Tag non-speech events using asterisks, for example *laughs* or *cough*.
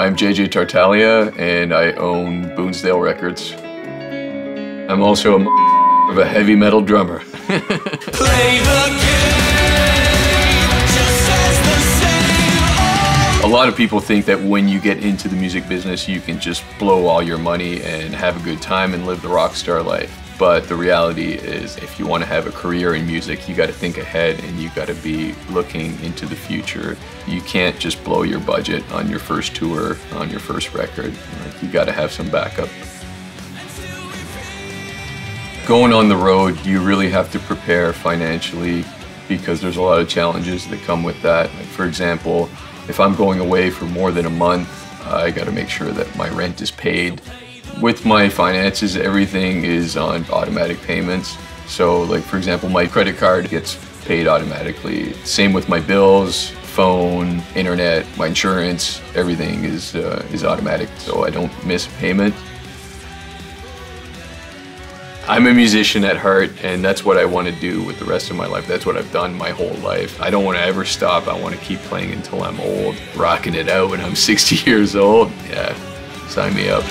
I'm JJ Tartaglia and I own Boonsdale Records. I'm also a of a heavy metal drummer. *laughs* A lot of people think that when you get into the music business, you can just blow all your money and have a good time and live the rock star life. But the reality is, if you want to have a career in music, you got to think ahead and you got to be looking into the future. You can't just blow your budget on your first tour, on your first record. Like, you got to have some backup. Going on the road, you really have to prepare financially because there's a lot of challenges that come with that. Like for example, if I'm going away for more than a month, I got to make sure that my rent is paid. With my finances, everything is on automatic payments. So like for example, my credit card gets paid automatically. Same with my bills, phone, internet, my insurance, everything is, uh, is automatic so I don't miss payment. I'm a musician at heart, and that's what I want to do with the rest of my life. That's what I've done my whole life. I don't want to ever stop. I want to keep playing until I'm old, rocking it out when I'm *laughs* 60 years old. Yeah, sign me up.